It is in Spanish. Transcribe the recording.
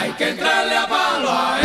Hay que entrarle a palo